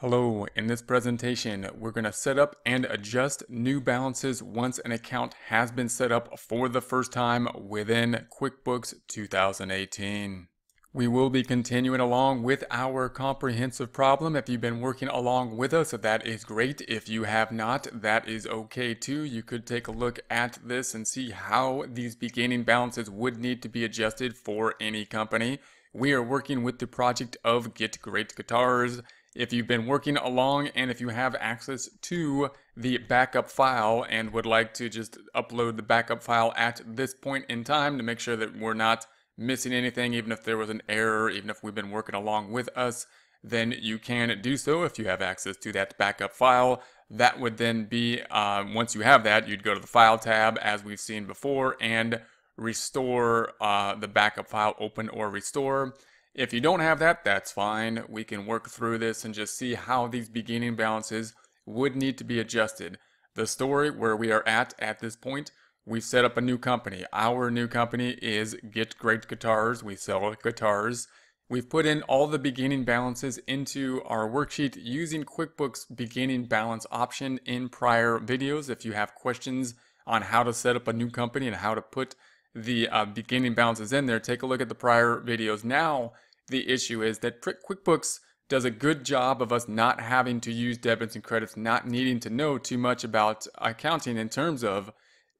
Hello, in this presentation, we're going to set up and adjust new balances once an account has been set up for the first time within QuickBooks 2018. We will be continuing along with our comprehensive problem. If you've been working along with us, that is great. If you have not, that is okay too. You could take a look at this and see how these beginning balances would need to be adjusted for any company. We are working with the project of Get Great Guitars if you've been working along and if you have access to the backup file and would like to just upload the backup file at this point in time to make sure that we're not missing anything, even if there was an error, even if we've been working along with us, then you can do so if you have access to that backup file. That would then be, uh, once you have that, you'd go to the File tab as we've seen before and restore uh, the backup file, open or restore. If you don't have that, that's fine. We can work through this and just see how these beginning balances would need to be adjusted. The story where we are at at this point, we've set up a new company. Our new company is Get Great Guitars. We sell guitars. We've put in all the beginning balances into our worksheet using QuickBooks beginning balance option in prior videos. If you have questions on how to set up a new company and how to put the uh, beginning balances in there, take a look at the prior videos. Now, the issue is that QuickBooks does a good job of us not having to use debits and credits, not needing to know too much about accounting in terms of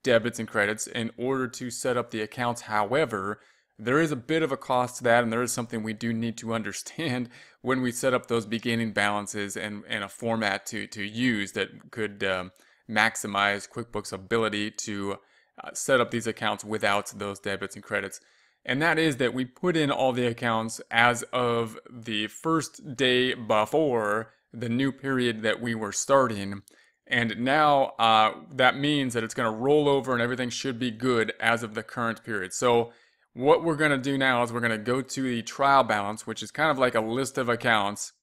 debits and credits in order to set up the accounts. However, there is a bit of a cost to that, and there is something we do need to understand when we set up those beginning balances and, and a format to, to use that could um, maximize QuickBooks' ability to uh, set up these accounts without those debits and credits and that is that we put in all the accounts as of the first day before the new period that we were starting. And now uh, that means that it's going to roll over and everything should be good as of the current period. So what we're going to do now is we're going to go to the trial balance, which is kind of like a list of accounts,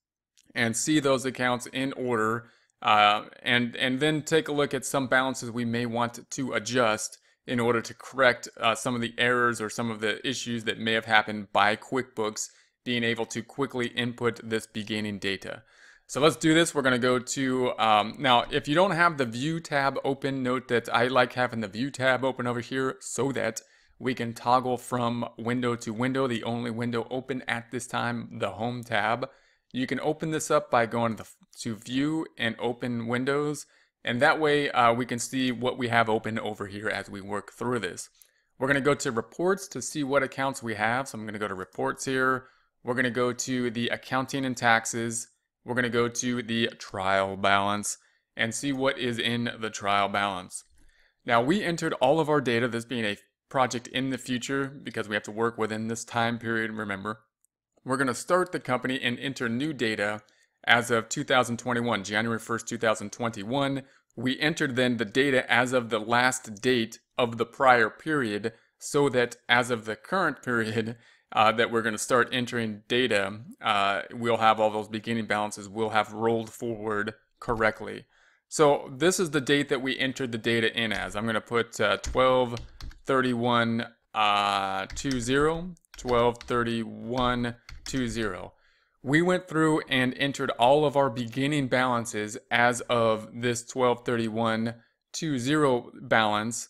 and see those accounts in order, uh, and and then take a look at some balances we may want to adjust in order to correct uh, some of the errors or some of the issues that may have happened by QuickBooks being able to quickly input this beginning data. So let's do this. We're going to go to, um, now if you don't have the view tab open, note that I like having the view tab open over here so that we can toggle from window to window. The only window open at this time, the home tab. You can open this up by going to, to view and open windows and that way uh, we can see what we have open over here as we work through this. We're going to go to reports to see what accounts we have. So I'm going to go to reports here. We're going to go to the accounting and taxes. We're going to go to the trial balance and see what is in the trial balance. Now we entered all of our data, this being a project in the future because we have to work within this time period, remember. We're going to start the company and enter new data as of 2021, January 1st, 2021. We entered then the data as of the last date of the prior period so that as of the current period uh, that we're going to start entering data, uh, we'll have all those beginning balances we'll have rolled forward correctly. So this is the date that we entered the data in as. I'm going to put uh, 12 31 uh, 20, 12 31 20 we went through and entered all of our beginning balances as of this 1231.20 balance.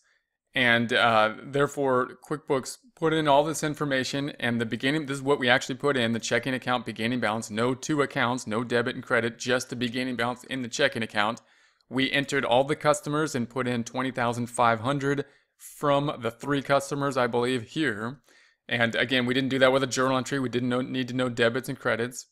And uh, therefore QuickBooks put in all this information and the beginning this is what we actually put in the checking account beginning balance. No two accounts no debit and credit just the beginning balance in the checking account. We entered all the customers and put in 20,500 from the three customers I believe here and again, we didn't do that with a journal entry. We didn't know, need to know debits and credits.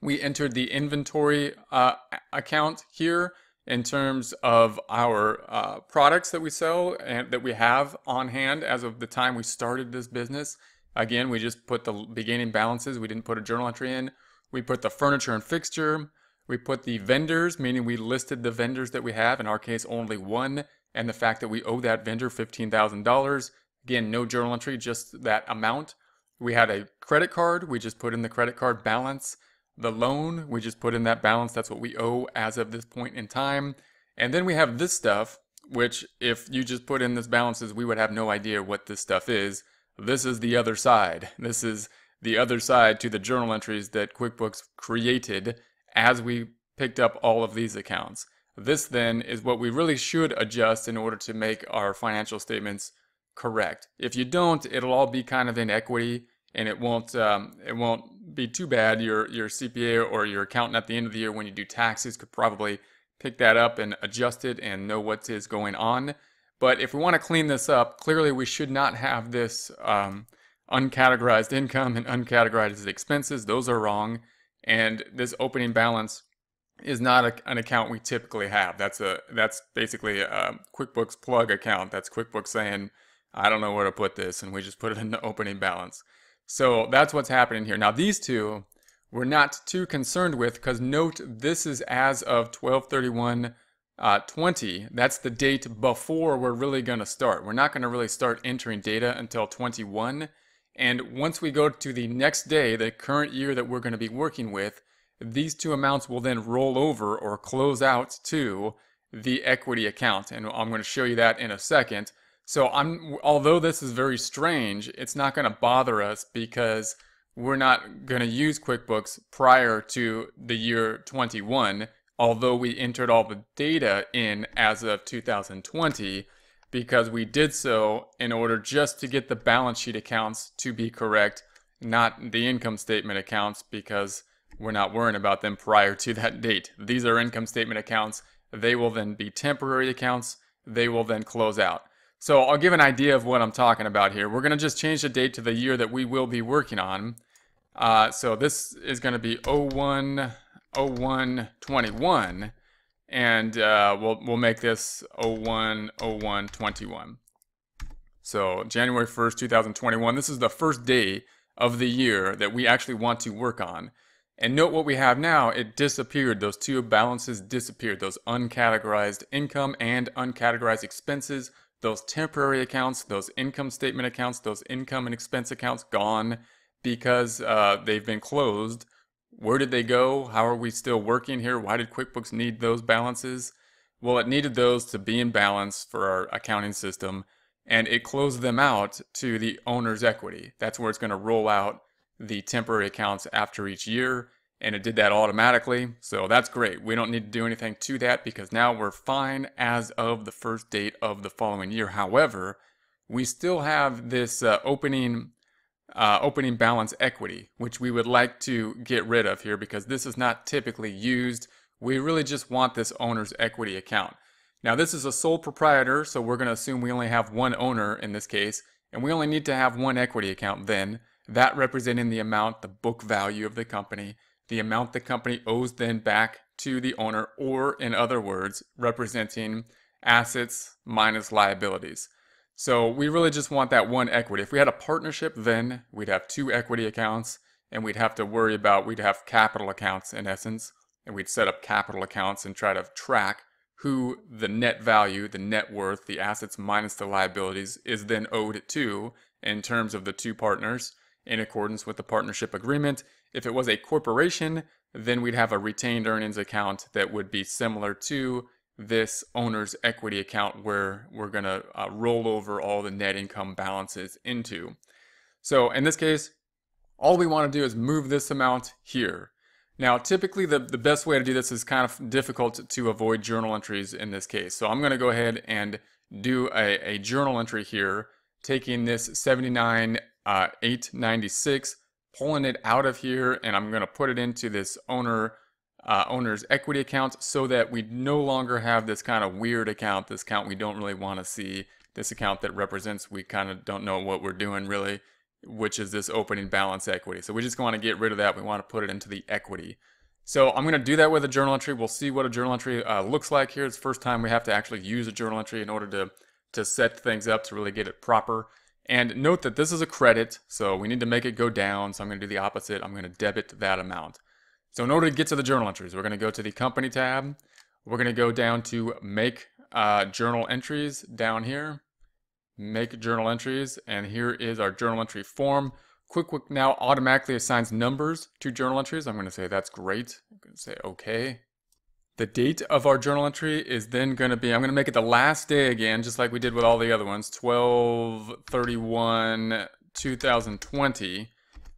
We entered the inventory uh, account here in terms of our uh, products that we sell and that we have on hand as of the time we started this business. Again, we just put the beginning balances. We didn't put a journal entry in. We put the furniture and fixture. We put the vendors, meaning we listed the vendors that we have, in our case, only one, and the fact that we owe that vendor $15,000. Again, no journal entry, just that amount. We had a credit card. We just put in the credit card balance. The loan, we just put in that balance. That's what we owe as of this point in time. And then we have this stuff, which if you just put in this balances, we would have no idea what this stuff is. This is the other side. This is the other side to the journal entries that QuickBooks created as we picked up all of these accounts. This then is what we really should adjust in order to make our financial statements correct. If you don't, it'll all be kind of in equity and it won't um, it won't be too bad. Your your CPA or your accountant at the end of the year when you do taxes could probably pick that up and adjust it and know what is going on. But if we want to clean this up, clearly we should not have this um, uncategorized income and uncategorized expenses. Those are wrong. And this opening balance is not a, an account we typically have. That's a that's basically a QuickBooks plug account. That's QuickBooks saying, I don't know where to put this, and we just put it in the opening balance. So that's what's happening here. Now these two we're not too concerned with because note this is as of 1231 uh, 20. That's the date before we're really going to start. We're not going to really start entering data until 21. And once we go to the next day, the current year that we're going to be working with, these two amounts will then roll over or close out to the equity account. And I'm going to show you that in a second. So I'm, although this is very strange, it's not going to bother us because we're not going to use QuickBooks prior to the year 21 although we entered all the data in as of 2020 because we did so in order just to get the balance sheet accounts to be correct, not the income statement accounts because we're not worrying about them prior to that date. These are income statement accounts. They will then be temporary accounts. They will then close out. So I'll give an idea of what I'm talking about here. We're going to just change the date to the year that we will be working on. Uh, so this is going to be 01 0121 and uh, we'll, we'll make this 010121. So January 1st, 2021, this is the first day of the year that we actually want to work on. And note what we have now, it disappeared. Those two balances disappeared. Those uncategorized income and uncategorized expenses, those temporary accounts, those income statement accounts, those income and expense accounts gone because uh, they've been closed where did they go? How are we still working here? Why did QuickBooks need those balances? Well, it needed those to be in balance for our accounting system, and it closed them out to the owner's equity. That's where it's going to roll out the temporary accounts after each year, and it did that automatically. So that's great. We don't need to do anything to that because now we're fine as of the first date of the following year. However, we still have this uh, opening uh, opening balance equity, which we would like to get rid of here because this is not typically used. We really just want this owner's equity account. Now this is a sole proprietor, so we're going to assume we only have one owner in this case, and we only need to have one equity account then, that representing the amount, the book value of the company, the amount the company owes then back to the owner, or in other words, representing assets minus liabilities. So we really just want that one equity. If we had a partnership, then we'd have two equity accounts and we'd have to worry about, we'd have capital accounts in essence, and we'd set up capital accounts and try to track who the net value, the net worth, the assets minus the liabilities is then owed to in terms of the two partners in accordance with the partnership agreement. If it was a corporation, then we'd have a retained earnings account that would be similar to this owner's equity account where we're going to uh, roll over all the net income balances into. So in this case, all we want to do is move this amount here. Now, typically the, the best way to do this is kind of difficult to, avoid journal entries in this case. So I'm going to go ahead and do a, a journal entry here, taking this 79 uh, 896, pulling it out of here, and I'm going to put it into this owner uh, owner's equity account so that we no longer have this kind of weird account, this account we don't really want to see, this account that represents we kind of don't know what we're doing really, which is this opening balance equity. So we just want to get rid of that. We want to put it into the equity. So I'm going to do that with a journal entry. We'll see what a journal entry uh, looks like here. It's the first time we have to actually use a journal entry in order to, to set things up to really get it proper. And note that this is a credit, so we need to make it go down. So I'm going to do the opposite. I'm going to debit that amount. So in order to get to the journal entries, we're going to go to the company tab. We're going to go down to make uh, journal entries down here. Make journal entries. And here is our journal entry form. QuickBook now automatically assigns numbers to journal entries. I'm going to say that's great. I'm going to say OK. The date of our journal entry is then going to be, I'm going to make it the last day again, just like we did with all the other ones, 12 31 2020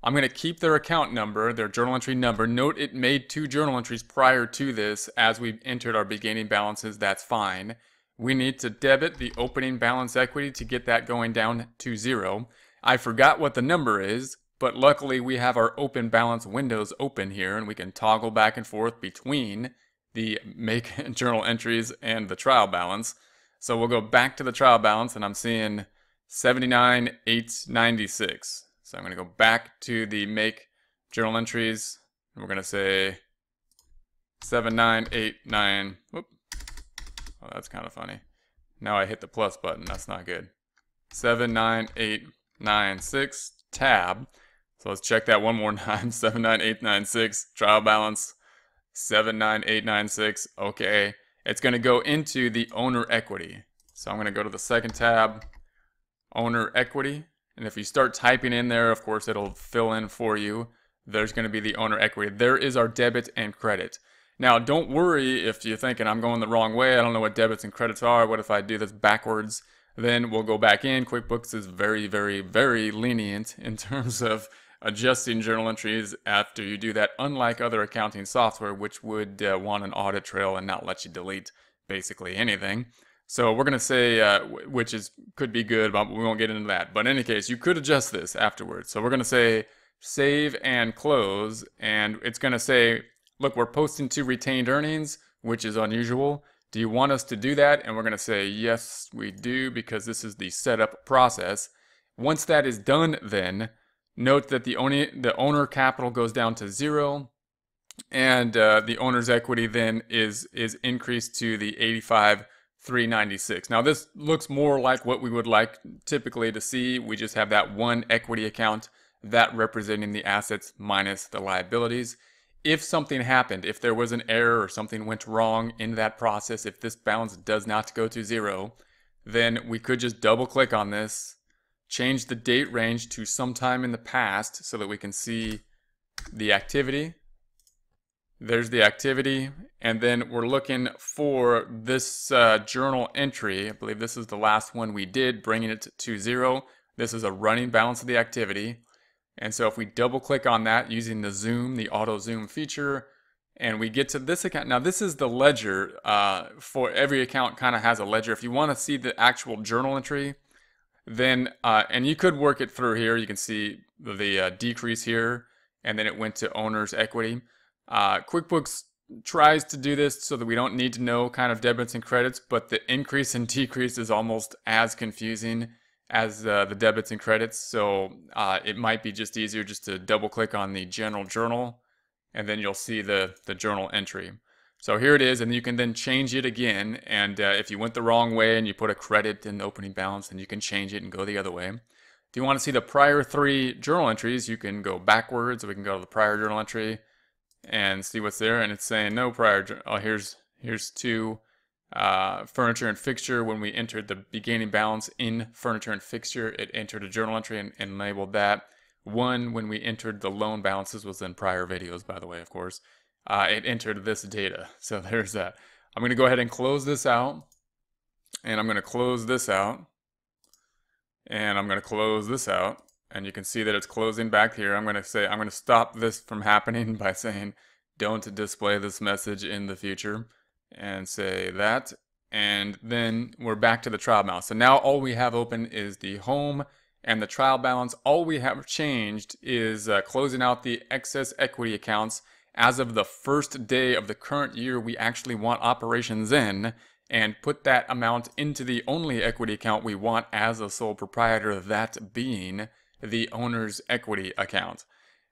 I'm going to keep their account number, their journal entry number. Note it made two journal entries prior to this as we entered our beginning balances. That's fine. We need to debit the opening balance equity to get that going down to zero. I forgot what the number is, but luckily we have our open balance windows open here and we can toggle back and forth between the make journal entries and the trial balance. So we'll go back to the trial balance and I'm seeing 79,896. So I'm going to go back to the make journal entries. And we're going to say 7989. Whoop. Oh, that's kind of funny. Now I hit the plus button. That's not good. 79896 tab. So let's check that one more time. 79896 trial balance 79896. Okay. It's going to go into the owner equity. So I'm going to go to the second tab, owner equity. And if you start typing in there, of course, it'll fill in for you. There's going to be the owner equity. There is our debit and credit. Now, don't worry if you're thinking I'm going the wrong way. I don't know what debits and credits are. What if I do this backwards? Then we'll go back in. QuickBooks is very, very, very lenient in terms of adjusting journal entries after you do that, unlike other accounting software, which would uh, want an audit trail and not let you delete basically anything. So we're going to say, uh, which is could be good, but we won't get into that. But in any case, you could adjust this afterwards. So we're going to say save and close, and it's going to say, look, we're posting to retained earnings, which is unusual. Do you want us to do that? And we're going to say, yes, we do, because this is the setup process. Once that is done, then note that the, only, the owner capital goes down to zero, and uh, the owner's equity then is, is increased to the 85 396. Now this looks more like what we would like typically to see. We just have that one equity account, that representing the assets minus the liabilities. If something happened, if there was an error or something went wrong in that process, if this balance does not go to zero, then we could just double click on this, change the date range to sometime in the past so that we can see the activity there's the activity, and then we're looking for this uh, journal entry. I believe this is the last one we did, bringing it to zero. This is a running balance of the activity. And so if we double click on that using the zoom, the auto zoom feature, and we get to this account. Now this is the ledger uh, for every account kind of has a ledger. If you want to see the actual journal entry, then, uh, and you could work it through here. You can see the, the uh, decrease here, and then it went to owner's equity. Uh, QuickBooks tries to do this so that we don't need to know kind of debits and credits, but the increase and decrease is almost as confusing as uh, the debits and credits. So uh, it might be just easier just to double click on the general journal and then you'll see the, the journal entry. So here it is, and you can then change it again. And uh, if you went the wrong way and you put a credit in the opening balance, then you can change it and go the other way. If you want to see the prior three journal entries, you can go backwards. We can go to the prior journal entry and see what's there. And it's saying no prior. Oh, here's here's two uh, furniture and fixture. When we entered the beginning balance in furniture and fixture, it entered a journal entry and, and labeled that. One, when we entered the loan balances, was in prior videos, by the way, of course. Uh, it entered this data. So there's that. I'm going to go ahead and close this out. And I'm going to close this out. And I'm going to close this out and you can see that it's closing back here. I'm going to say, I'm going to stop this from happening by saying, don't display this message in the future and say that. And then we're back to the trial balance. So now all we have open is the home and the trial balance. All we have changed is uh, closing out the excess equity accounts as of the first day of the current year we actually want operations in and put that amount into the only equity account we want as a sole proprietor, that being the owner's equity account.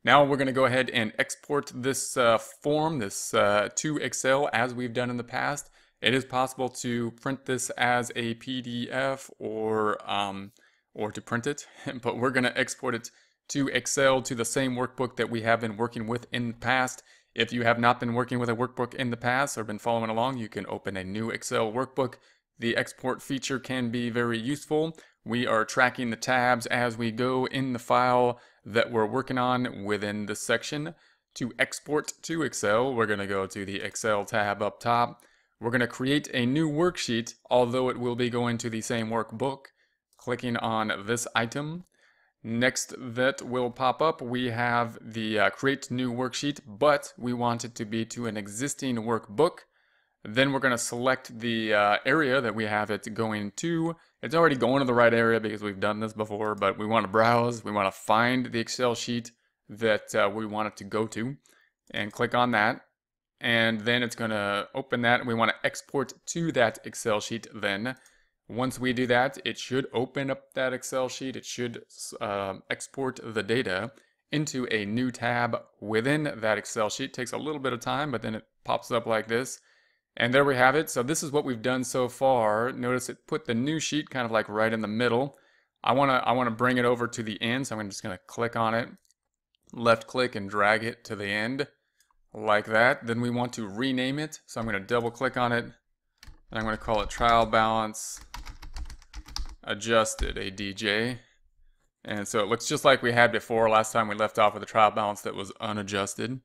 Now we're going to go ahead and export this uh, form, this uh, to Excel as we've done in the past. It is possible to print this as a PDF or, um, or to print it, but we're going to export it to Excel to the same workbook that we have been working with in the past. If you have not been working with a workbook in the past or been following along, you can open a new Excel workbook. The export feature can be very useful. We are tracking the tabs as we go in the file that we're working on within the section. To export to Excel, we're going to go to the Excel tab up top. We're going to create a new worksheet, although it will be going to the same workbook. Clicking on this item. Next that will pop up, we have the uh, create new worksheet, but we want it to be to an existing workbook. Then we're going to select the uh, area that we have it going to. It's already going to the right area because we've done this before, but we want to browse. We want to find the Excel sheet that uh, we want it to go to and click on that. And then it's going to open that we want to export to that Excel sheet then. Once we do that, it should open up that Excel sheet. It should uh, export the data into a new tab within that Excel sheet. It takes a little bit of time, but then it pops up like this. And there we have it. So this is what we've done so far. Notice it put the new sheet kind of like right in the middle. I want to I want to bring it over to the end, so I'm just going to click on it, left click and drag it to the end like that. Then we want to rename it. So I'm going to double click on it and I'm going to call it trial balance adjusted a DJ. And so it looks just like we had before. Last time we left off with a trial balance that was unadjusted.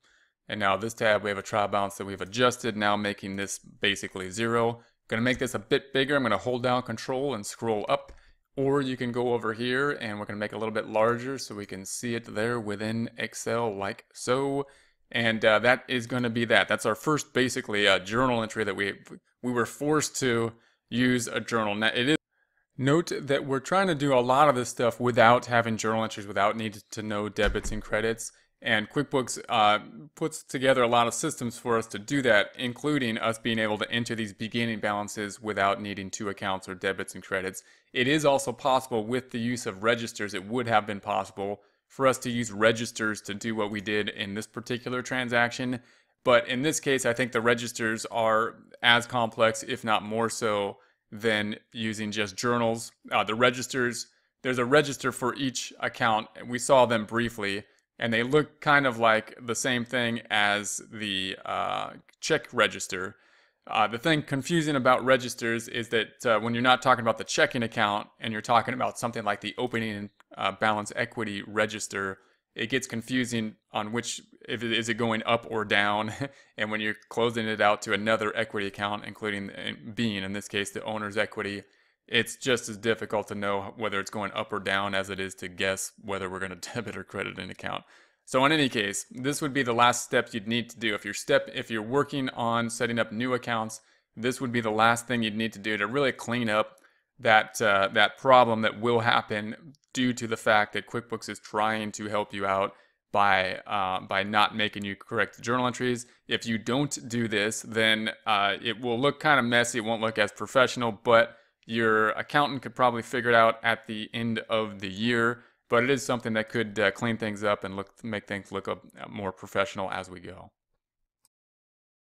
And now this tab, we have a trial balance that we've adjusted, now making this basically zero. Gonna make this a bit bigger. I'm gonna hold down control and scroll up. Or you can go over here and we're gonna make it a little bit larger so we can see it there within Excel like so. And uh, that is gonna be that. That's our first basically uh, journal entry that we, we were forced to use a journal. Now it is Note that we're trying to do a lot of this stuff without having journal entries, without needing to know debits and credits. And QuickBooks uh, puts together a lot of systems for us to do that, including us being able to enter these beginning balances without needing two accounts or debits and credits. It is also possible with the use of registers, it would have been possible for us to use registers to do what we did in this particular transaction. But in this case, I think the registers are as complex, if not more so, than using just journals. Uh, the registers, there's a register for each account. And we saw them briefly, and they look kind of like the same thing as the uh, check register. Uh, the thing confusing about registers is that uh, when you're not talking about the checking account and you're talking about something like the opening uh, balance equity register, it gets confusing on which if it, is it going up or down? And when you're closing it out to another equity account including being in this case the owner's equity it's just as difficult to know whether it's going up or down as it is to guess whether we're going to debit or credit an account. So in any case this would be the last step you'd need to do. If you're step if you're working on setting up new accounts this would be the last thing you'd need to do to really clean up that uh, that problem that will happen due to the fact that QuickBooks is trying to help you out by uh, by not making you correct journal entries. If you don't do this, then uh, it will look kind of messy. It won't look as professional, but your accountant could probably figure it out at the end of the year. But it is something that could uh, clean things up and look make things look more professional as we go.